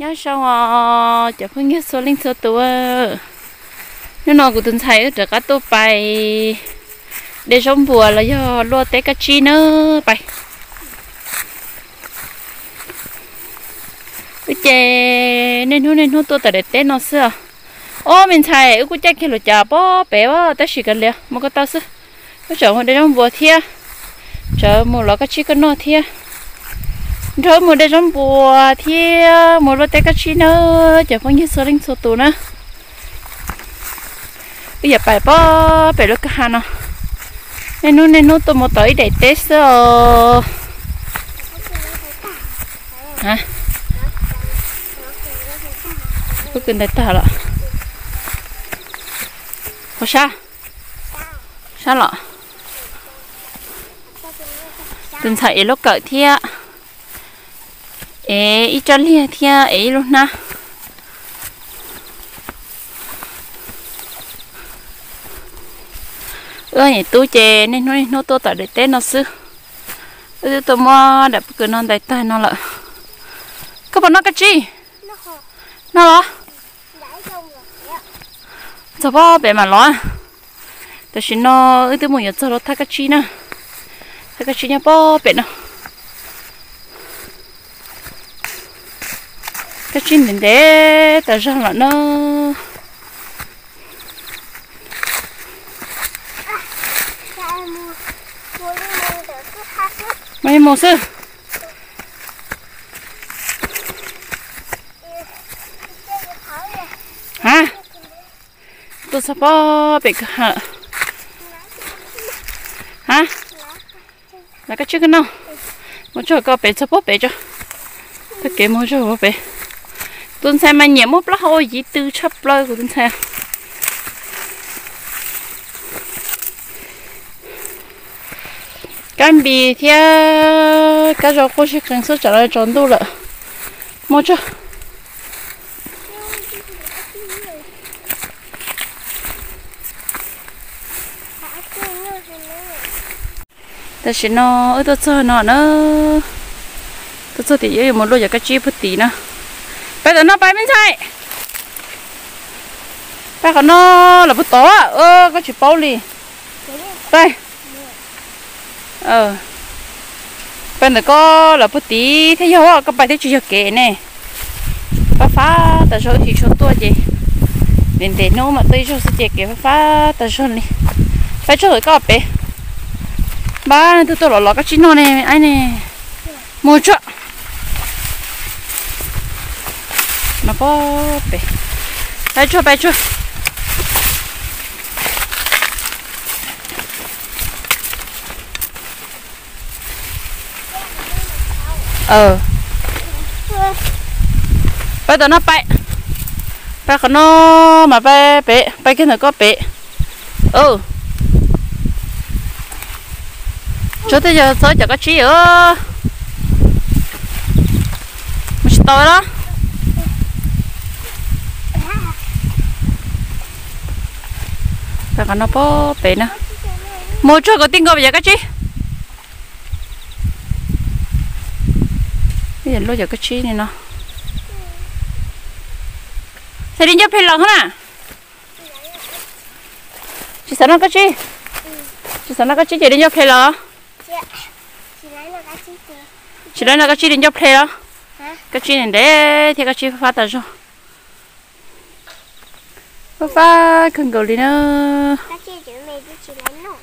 nhớ sao à chả phải nhớ số linh số tuổi nếu nó cũng từng thấy ở các tôi bay để trong bùa là do lo té cá chi nữa bay cái chè nên hú nên hú tôi tại để té nó xưa. Ô, mình thấy ước chắc khi là chả bỏ bé bó ta chỉ cần liền một cái tao xưa. Cái chỗ mà để trong bùa thia. Chờ một lọ cá chi cái nó thia rồi một để trong bùa thì một lọ té cá chi nữa chả phong như số linh số tù nữa bây giờ phải bỏ phải lúc cái hà nó nên nó nên nó tôi một tới để test rồi hả? Có cần đại ta là có sao? Sao lọ? Từng thấy lúc cởi thiệt ế ít chân lia thia ấy luôn na. Ơ nhỉ tôi chè nên nó nó tôi tại để tết nó sư. Tôi tôi mua đập cứ non đại tay nó lợ. Các bạn nó cái gì nó lo giờ bao bề mà lo tôi xin nó tôi muốn nhớ cho nó thắc cái gì nè thắc cái gì nhá bao bề nào cái gì mình để tại ra là nó. Mấy màu sư? Hả? Tôi sắp bỏ bị hả? Hả? Là cái chiếc nào một chỗ có bé sắp bỏ bé cho. Tất cả một chỗ bé tuần xe mà nhẹ một lá hôi gì tư chấp lơ của tuần xe. cán bị thì cá rau khô sẽ cần số trả lời tròn đâu rồi. mua cho. ta sẽ nó ở tôi chơi nó nó tôi chơi thì yếu một lô giờ cái chi phật tí nữa bây giờ nó bay bên sai bây giờ nó là bút tố ơ có chỉ bao lì đây. Ờ. Bên này có là bút tí thế giờ các bạn thấy chưa kể nè. Phá phá ta cho thì số tua gì nên để nó mà tôi cho sẽ kể phá phá ta cho này phải cho người có bé ba tôi tôi lọ cái chín nó này anh này, mua cho. Nó có bé phải cho phải ờ bây giờ nó bay bay còn nó mà bay bé bay cái này có bé ừ chỗ tới giờ tới giờ có chi ở mình tối đó bay còn nó bó bé nè mua cho có tin gọi bây giờ có chi? Bây giờ lúc giờ có chi này nó sẽ đi nhập hình lòng hả? Chị sợ nó có chi? Chị sợ nó có chi chị đi nhập hình lòng chị lấy nó có chi đi nhập hình đó cái chi này để thì cái chi phát tờ rồi phát phát cần cầu đi nữa Cái chi chữ mày đi chỉ lấy nó.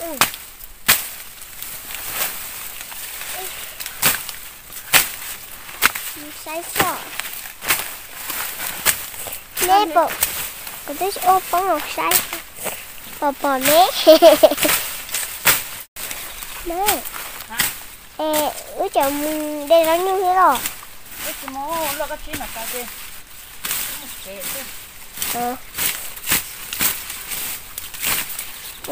Ừ. Đi sai sợ. Nè bộ. Có tới ô bóng ngọc sai. Bò bò nè. Nè. Ê, ủa chồng đây nó như thế rồi. cái chi mua lo cái chi là cái gì Bây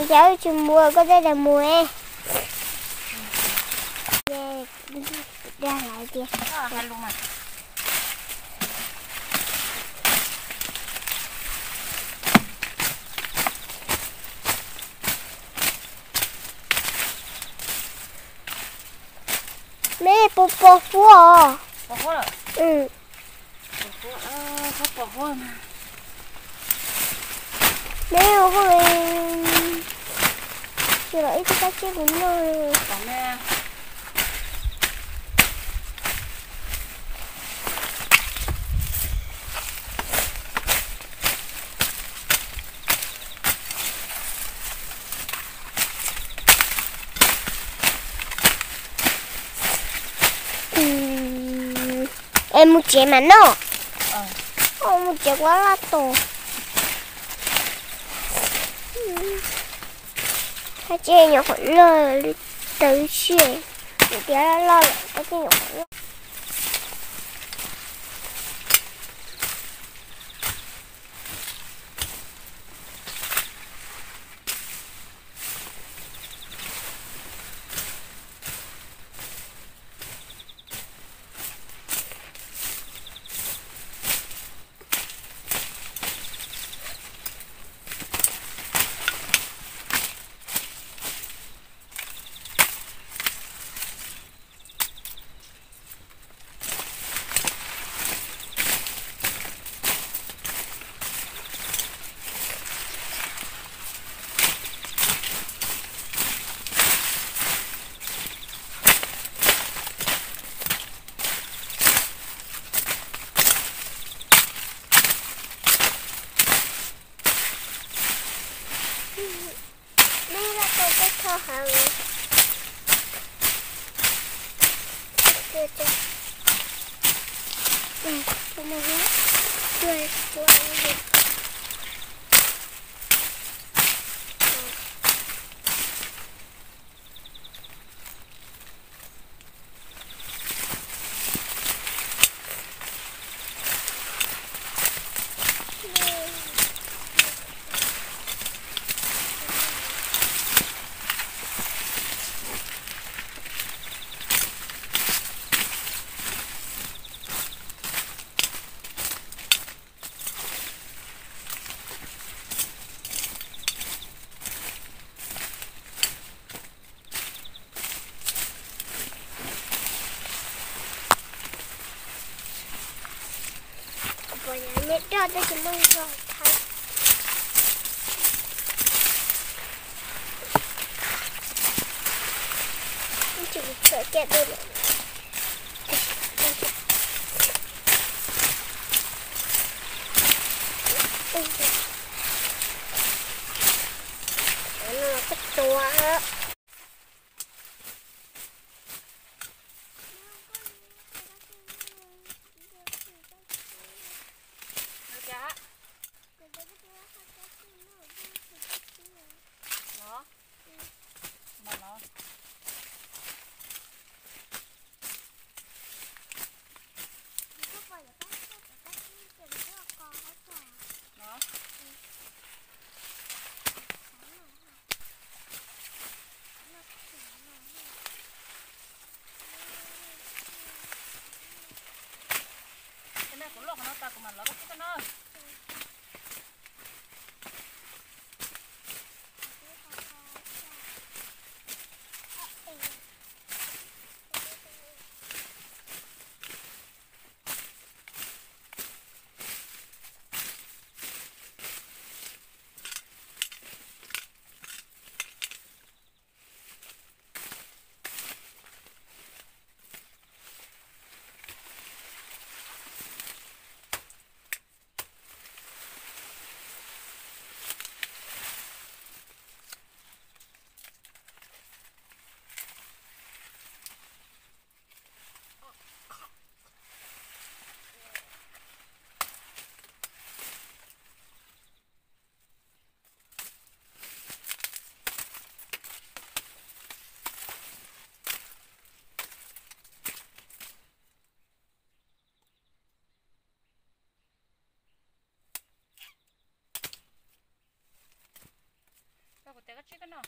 giờ chị mua có đây là mua em. Ra lại kìa. hai luôn mà Mẹ bố bố à. bỏ hoa rồi ừ không bỏ hoa mà. Nếu không thì là ít cái chết cũng rồi bỏ nè ừ. Em muốn chế mà nó không muốn chế quá là to cái chế nhỏ khỏi lơ tới chuyện để bé lo lại cái chế nhỏ khỏi lơ đây là tôi cái thơ hàng Được, được. Ừ, cái này hết. Rồi, rồi, rồi để cho tôi chỉ mong rồi thấy chỉ sợ kẹt đôi này nó cắt chua nó mà nó nó tới các chiếc nó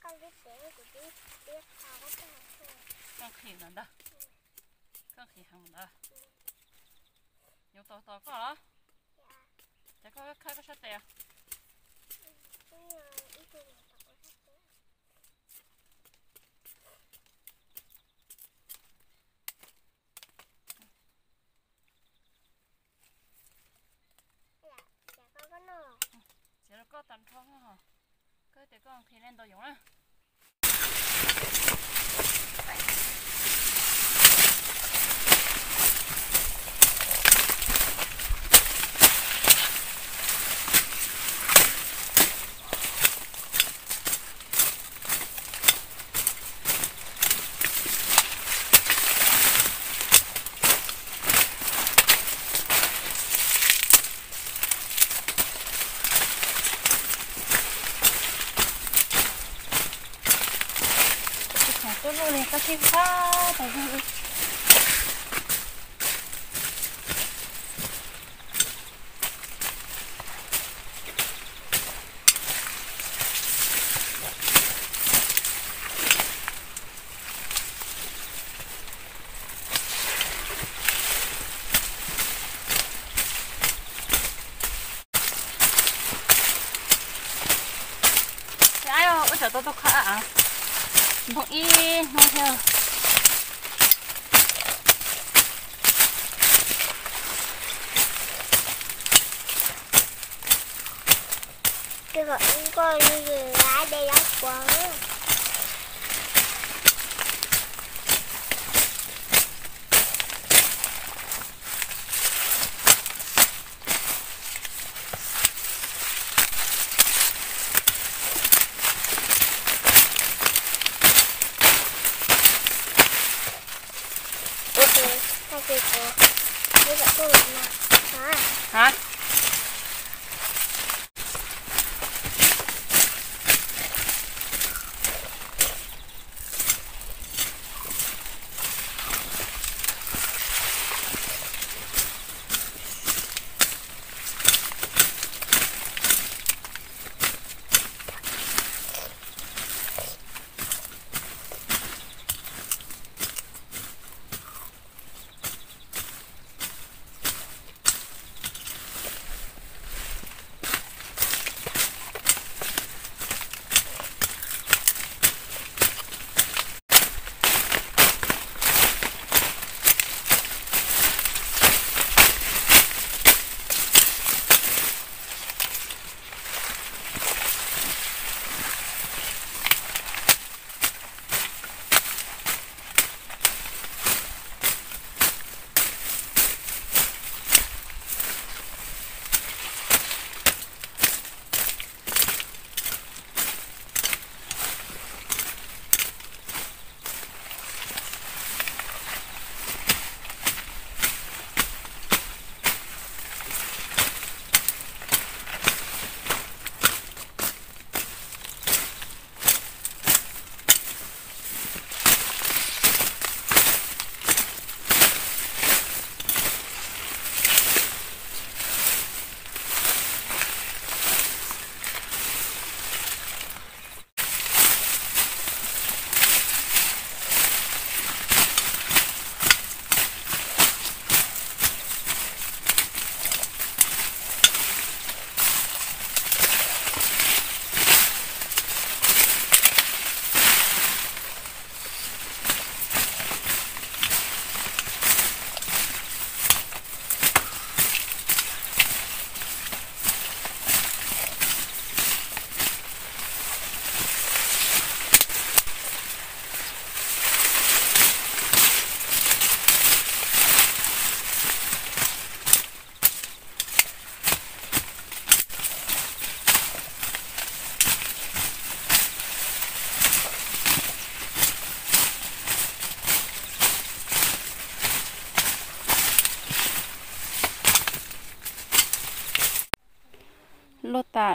con biết để của biết biết sao có cái này không? Con khỉ nó đâu? Khỉ hàng đó nhiều to to có đó chắc có khai có sát tè chỉ là có tầm thông hả? Cái để con thì lên đồ dùng á tôi luôn này các chị pha tại vì ai ơi, bây giờ tôi tôi khá à một y nó theo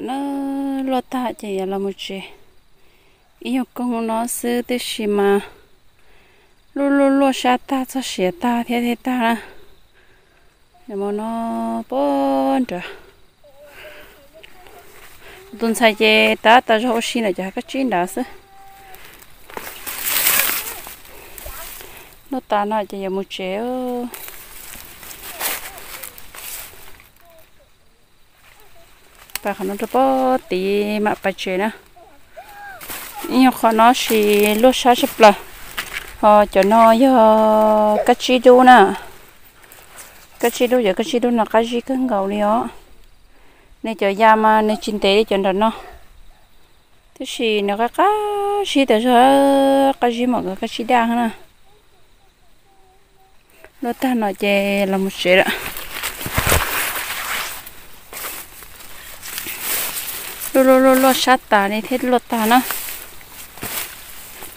nó lo ta chỉ là một chuyện. Yêu công nó sư thế gì mà. Lô lô lô sa ta cho sẻ ta, thế thế ta là để mà nó bốn rồi. Tuần sau chế ta ta cho xin là cho các chín đã sư nó ta nói chỉ là một chuyện bà khả nó cho bó tí, mà bà chế nữa nhưng khó nó chỉ lúc sáng sắp là họ cho nó giờ cái chi đu nè. Cái chi đu giờ cái chi đu là cái gì cân gầu đi ó. Nên cho da mà nên chín tế để cho nó thế thì nó cái cái gì để cho cái gì mà cái gì đang nè. Nó ta nói chè là một chuyện đó. Lô lô lô lô sát tà này thế lột tà nó.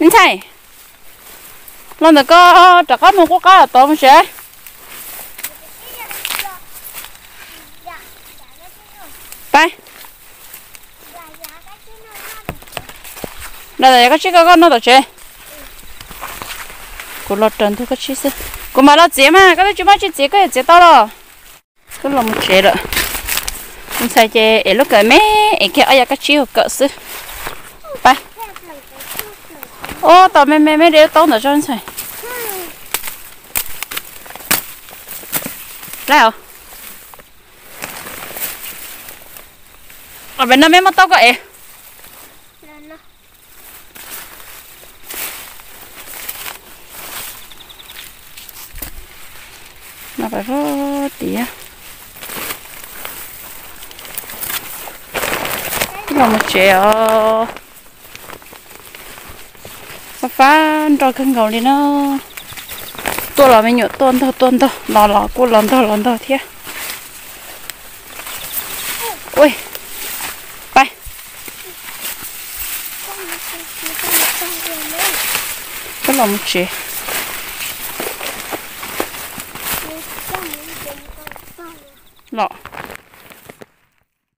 Nên thấy lần này có chắc có một cái là tôm sẽ. Bay đây là cái chiếc con nó đó chứ cô lọt trần thôi cái chiếc cô mà lo chế mà cái đó chúng ta chỉ chế cái chế to rồi cứ làm một chế rồi mình sai chế ở lúc cái mẹ ở kia ai cái chiêu cỡ sư ba. ô, tao mẹ mẹ mẹ đeo tao nữa cho anh xài lại không ở bên đó mẹ mà tao cái nó phải vô tía là một trẻ mà phá cho khăn gầu đi nó. Tôi là mình nhớ tuần thôi tuần thôi. Lò lò, cô lần thôi lần thôi, thế. Ui. Bay. Cái là một trẻ